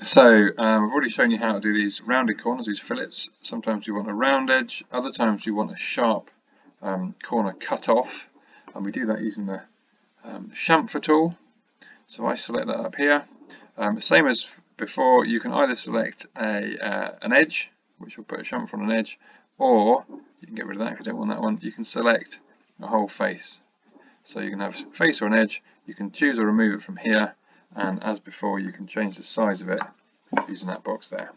So um, I've already shown you how to do these rounded corners, these fillets. Sometimes you want a round edge, other times you want a sharp um, corner cut off, and we do that using the um, chamfer tool. So I select that up here. Um, same as before, you can either select a uh, an edge, which will put a chamfer on an edge, or you can get rid of that because I don't want that one. You can select a whole face. So you can have face or an edge. You can choose or remove it from here, and as before, you can change the size of it using that box there.